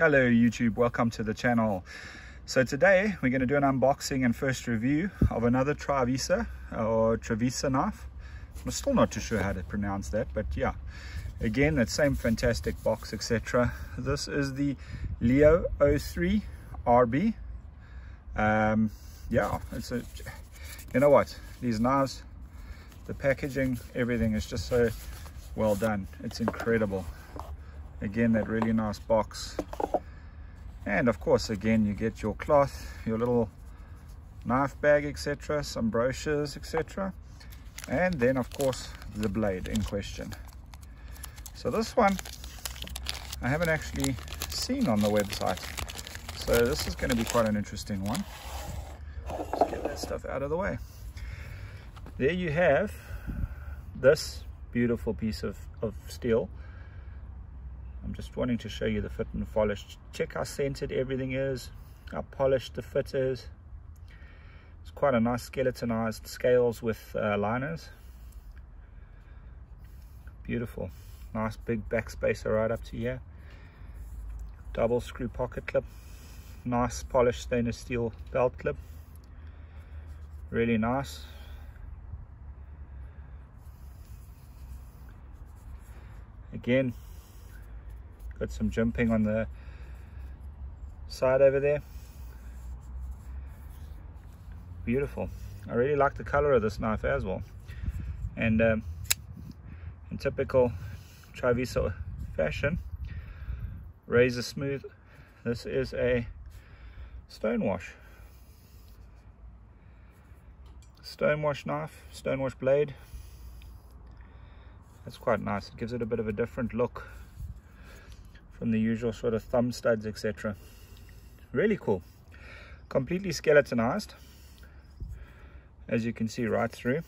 Hello YouTube, welcome to the channel. So today we're going to do an unboxing and first review of another Trivisa or Travisa knife. I'm still not too sure how to pronounce that, but yeah. Again, that same fantastic box, etc. This is the Leo 03 RB. Um, yeah, it's a, you know what, these knives, the packaging, everything is just so well done. It's incredible. Again, that really nice box. And of course again you get your cloth your little knife bag etc some brochures etc and then of course the blade in question. So this one I haven't actually seen on the website. So this is going to be quite an interesting one. Let's get that stuff out of the way. There you have this beautiful piece of, of steel I'm just wanting to show you the fit and polish. Check how centered everything is, how polished the fit is. It's quite a nice skeletonized scales with uh, liners. Beautiful. Nice big backspacer right up to here. Double screw pocket clip. Nice polished stainless steel belt clip. Really nice. Again, Got some jumping on the side over there. Beautiful. I really like the color of this knife as well. And um, in typical Travisa fashion, razor smooth. This is a stonewash. Stonewash knife, stonewash blade. That's quite nice. It gives it a bit of a different look from the usual sort of thumb studs etc really cool. Completely skeletonized as you can see right through.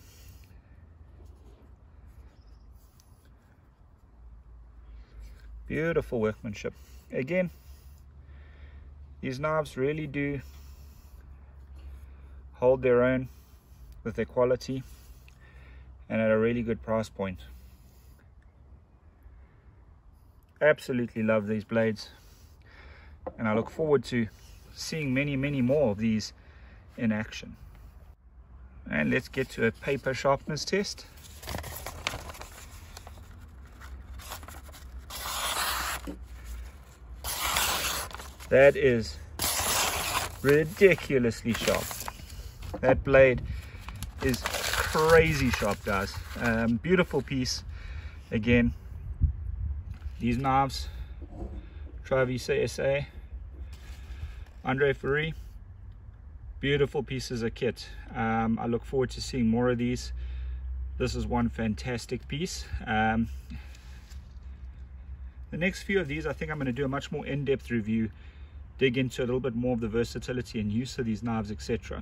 Beautiful workmanship. Again these knives really do hold their own with their quality and at a really good price point absolutely love these blades. And I look forward to seeing many many more of these in action. And let's get to a paper sharpness test. That is ridiculously sharp. That blade is crazy sharp guys. Um, beautiful piece. Again these knobs, Travis SA, Andre Ferry, beautiful pieces of kit. Um, I look forward to seeing more of these. This is one fantastic piece. Um, the next few of these, I think I'm going to do a much more in-depth review, dig into a little bit more of the versatility and use of these knives, etc.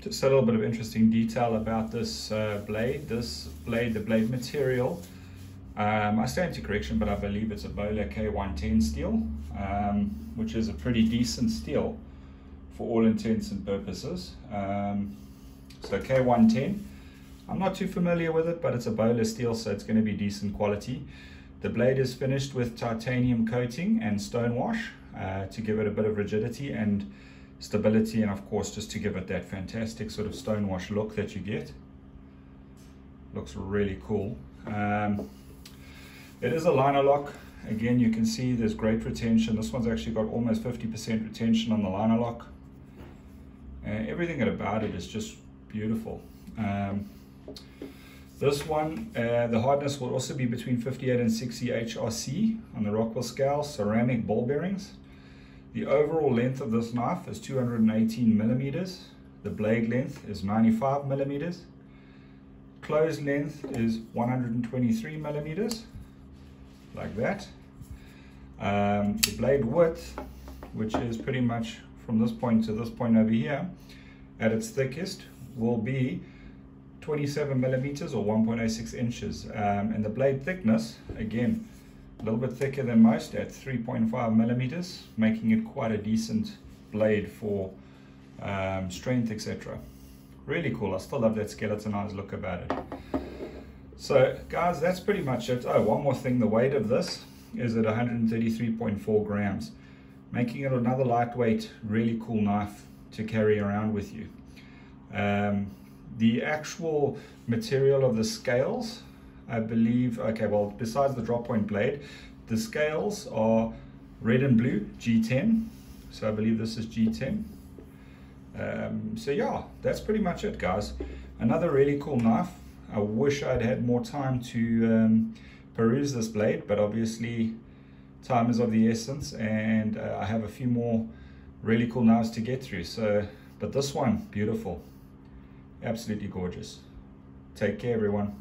Just a little bit of interesting detail about this uh, blade. This blade, the blade material, um, I stand to correction, but I believe it's a Bohler K110 steel, um, which is a pretty decent steel for all intents and purposes. Um, so K110, I'm not too familiar with it, but it's a Bohler steel, so it's going to be decent quality. The blade is finished with titanium coating and stone wash uh, to give it a bit of rigidity and stability, and of course just to give it that fantastic sort of stone wash look that you get. Looks really cool. Um, it is a liner lock. Again, you can see there's great retention. This one's actually got almost 50% retention on the liner lock. Uh, everything about it is just beautiful. Um, this one, uh, the hardness will also be between 58 and 60 HRC on the Rockwell scale, ceramic ball bearings. The overall length of this knife is 218 millimeters. The blade length is 95 millimeters. Closed length is 123 millimeters like that. Um, the blade width, which is pretty much from this point to this point over here, at its thickest will be 27 millimeters or 1.06 inches. Um, and the blade thickness, again, a little bit thicker than most at 3.5 millimeters, making it quite a decent blade for um, strength, etc. Really cool. I still love that skeletonized look about it. So guys, that's pretty much it. Oh, one more thing, the weight of this. is at 133.4 grams, making it another lightweight, really cool knife to carry around with you. Um, the actual material of the scales, I believe, okay, well, besides the drop point blade, the scales are red and blue, G10. So I believe this is G10. Um, so yeah, that's pretty much it, guys. Another really cool knife. I wish I'd had more time to um, peruse this blade, but obviously time is of the essence and uh, I have a few more really cool knives to get through. So, but this one, beautiful. Absolutely gorgeous. Take care, everyone.